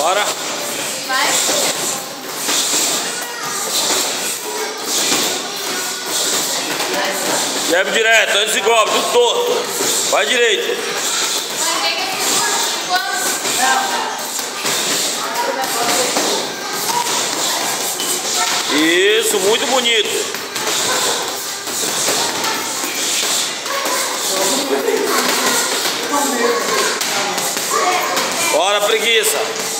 Bora. Vai. Leve direto, antes de golpe, tudo torto. Vai direito. Isso, muito bonito. Bora, preguiça.